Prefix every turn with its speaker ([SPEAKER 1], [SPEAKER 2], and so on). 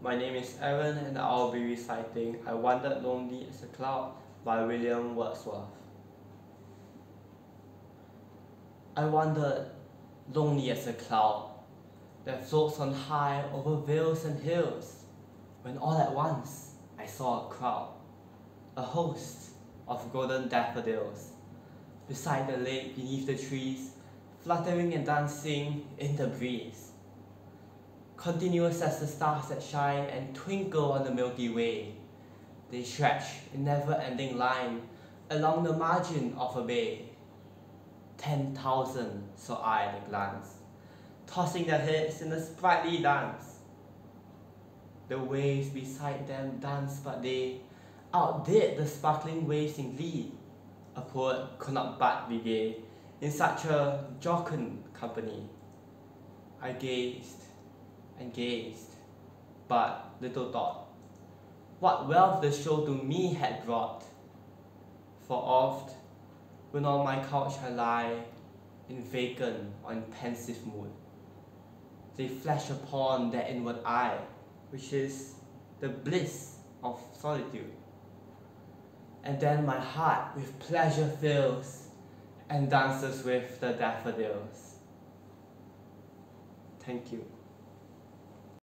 [SPEAKER 1] my name is Aaron and I'll be reciting I Wandered Lonely as a Cloud by William Wordsworth. I wandered lonely as a cloud that floats on high over vales and hills when all at once I saw a crowd, a host of golden daffodils beside the lake beneath the trees fluttering and dancing in the breeze continuous as the stars that shine and twinkle on the Milky Way. They stretch in never-ending line along the margin of a bay. Ten thousand saw I at a glance, tossing their heads in a sprightly dance. The waves beside them danced, but they outdid the sparkling waves in glee. A poet could not but be gay in such a jocund company. I gazed and gazed, but little thought what wealth the show to me had brought. For oft, when on my couch I lie, in vacant or in pensive mood, they flash upon that inward eye, which is the bliss of solitude. And then my heart with pleasure fills and dances with the daffodils. Thank you.